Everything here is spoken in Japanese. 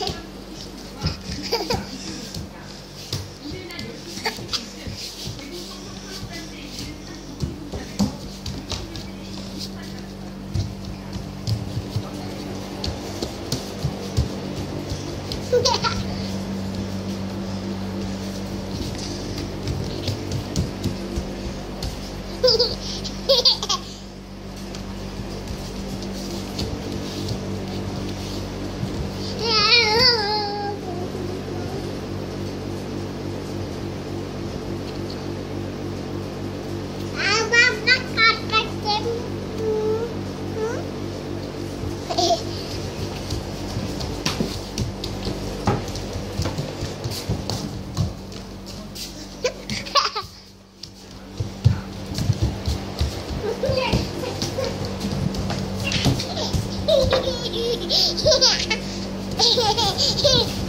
Yeah. 嘿嘿嘿嘿嘿嘿